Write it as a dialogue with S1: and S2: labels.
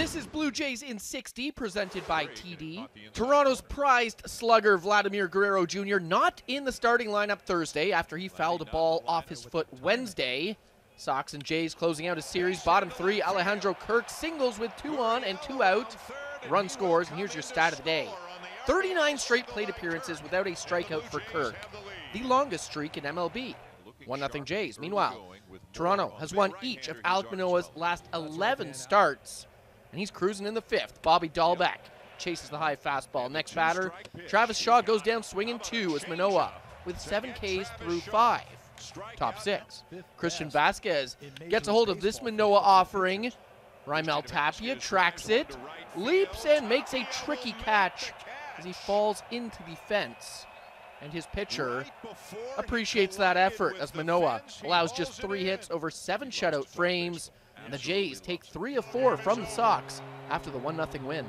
S1: This is Blue Jays in 60, presented by TD. Toronto's prized slugger Vladimir Guerrero Jr. not in the starting lineup Thursday after he fouled a ball off his foot Wednesday. Sox and Jays closing out a series. Bottom three, Alejandro Kirk singles with two on and two out. Run scores, and here's your stat of the day 39 straight plate appearances without a strikeout for Kirk, the longest streak in MLB. 1 0 Jays. Meanwhile, Toronto has won each of Alek Manoah's last 11 starts, and he's cruising in the fifth. Bobby Dalbec chases the high fastball. Next batter, Travis Shaw goes down swinging too as Manoah with seven Ks through five. Top six. Christian Vazquez gets a hold of this Manoah offering. Raimel Tapia tracks it, leaps, and makes a tricky catch as he falls into the fence. And his pitcher appreciates that effort as Manoah allows just three hits over seven shutout frames. And the Jays take three of four from the Sox after the 1 0 win.